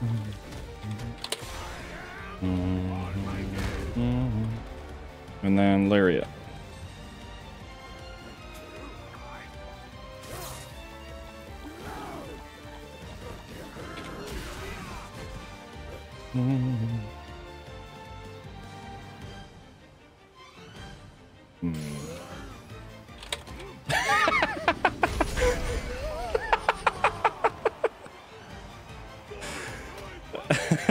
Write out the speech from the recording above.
Mm-hmm. And then Lariat. Mm-hmm. Hmm.